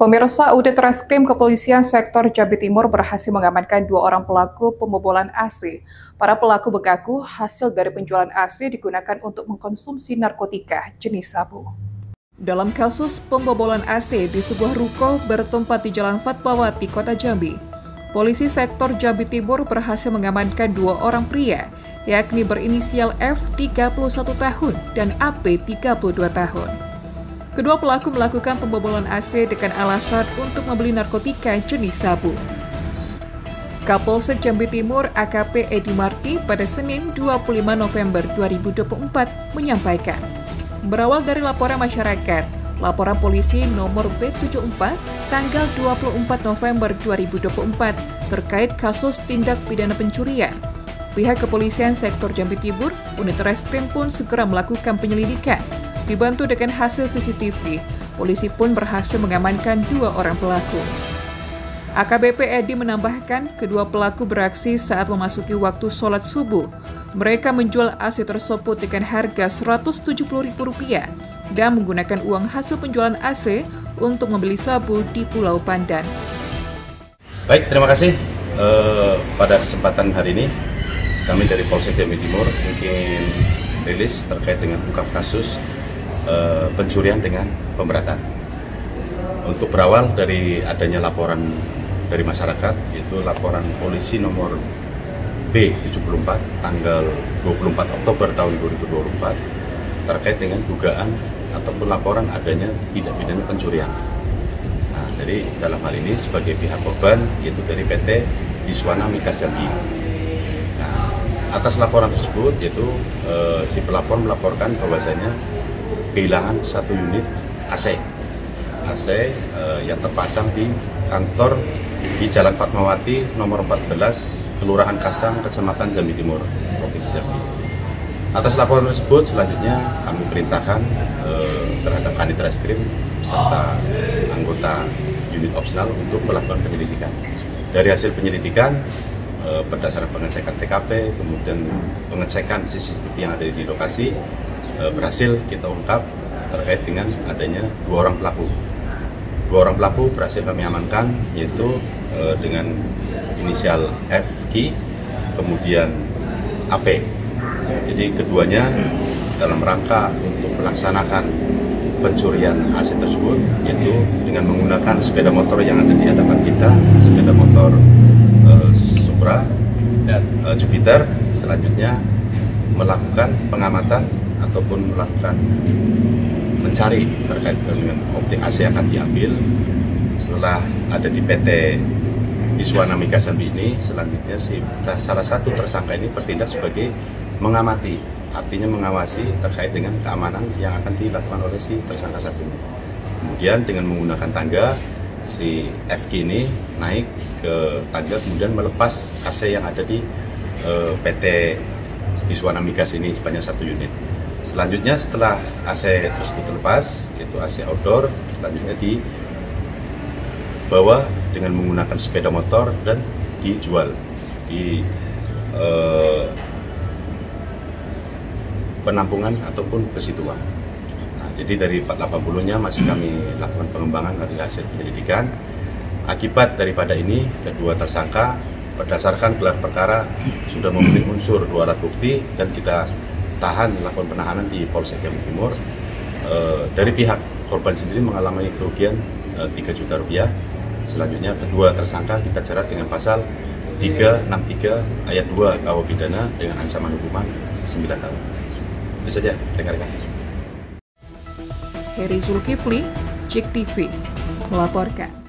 Pemirsa Unit Reskrim Kepolisian Sektor Jambi Timur berhasil mengamankan dua orang pelaku pembobolan AC. Para pelaku mengaku hasil dari penjualan AC digunakan untuk mengkonsumsi narkotika jenis sabu. Dalam kasus pembobolan AC di sebuah ruko bertempat di Jalan Fatmawati, Kota Jambi, polisi sektor Jambi Timur berhasil mengamankan dua orang pria, yakni berinisial F 31 tahun dan AP 32 tahun. Kedua pelaku melakukan pembobolan AC dengan alasan untuk membeli narkotika jenis sabu. Kapolsek Jambi Timur AKP Edi Marti pada Senin 25 November 2024 menyampaikan, berawal dari laporan masyarakat, laporan polisi nomor B74 tanggal 24 November 2024 terkait kasus tindak pidana pencurian. Pihak kepolisian sektor Jambi Timur, unit reskrim pun segera melakukan penyelidikan Dibantu dengan hasil CCTV, polisi pun berhasil mengamankan dua orang pelaku. AKBP Edi menambahkan kedua pelaku beraksi saat memasuki waktu sholat subuh. Mereka menjual AC tersebut dengan harga Rp170.000 dan menggunakan uang hasil penjualan AC untuk membeli sabu di Pulau Pandan. Baik, terima kasih. Uh, pada kesempatan hari ini, kami dari Polsek Jambi Timur mungkin rilis terkait dengan ungkap kasus Eh, pencurian dengan pemberatan. Untuk berawal dari adanya laporan dari masyarakat, itu laporan polisi nomor B74 tanggal 24 Oktober tahun 2024 terkait dengan dugaan ataupun laporan adanya tidak pidana pencurian. Nah, jadi dalam hal ini sebagai pihak korban yaitu dari PT Iswana Mikas Jambi. Nah, atas laporan tersebut yaitu eh, si pelapor melaporkan bahwasanya kehilangan satu unit AC AC uh, yang terpasang di kantor di Jalan Fatmawati nomor 14 Kelurahan Kasang Kecamatan Jambi Timur Provinsi Jambi. Atas laporan tersebut selanjutnya kami perintahkan uh, terhadap Kanit Reskrim serta anggota unit opsional untuk melakukan penyelidikan. Dari hasil penyelidikan uh, berdasarkan pengecekan TKP kemudian pengecekan CCTV yang ada di lokasi Eh, berhasil kita ungkap terkait dengan adanya dua orang pelaku. Dua orang pelaku berhasil kami amankan yaitu eh, dengan inisial FK kemudian AP. Jadi keduanya dalam rangka untuk melaksanakan pencurian aset tersebut yaitu dengan menggunakan sepeda motor yang ada di hadapan kita, sepeda motor uh, Supra dan uh, Jupiter. Selanjutnya melakukan pengamatan ataupun melakukan mencari terkait dengan objek AC yang akan diambil. Setelah ada di PT Iswana Mikasabi ini selanjutnya si salah satu tersangka ini bertindak sebagai mengamati artinya mengawasi terkait dengan keamanan yang akan dilakukan oleh si tersangka satu ini. Kemudian dengan menggunakan tangga si FG ini naik ke tangga kemudian melepas AC yang ada di eh, PT Iswana Migas ini sebanyak satu unit Selanjutnya setelah AC tersebut terlepas, yaitu AC outdoor, selanjutnya dibawa dengan menggunakan sepeda motor dan dijual di eh, penampungan ataupun besi tua. Nah, jadi dari 480-nya masih kami lakukan pengembangan dari hasil penyelidikan. Akibat daripada ini, kedua tersangka berdasarkan gelar perkara sudah memenuhi unsur dua alat bukti dan kita tahan melakukan penahanan di Polsek Jambi Timur. E, dari pihak korban sendiri mengalami kerugian e, eh, 3 juta rupiah. Selanjutnya kedua tersangka kita jerat dengan pasal 363 ayat 2 KUH pidana dengan ancaman hukuman 9 tahun. Itu saja rekan-rekan. Heri Zulkifli, Cik TV, melaporkan.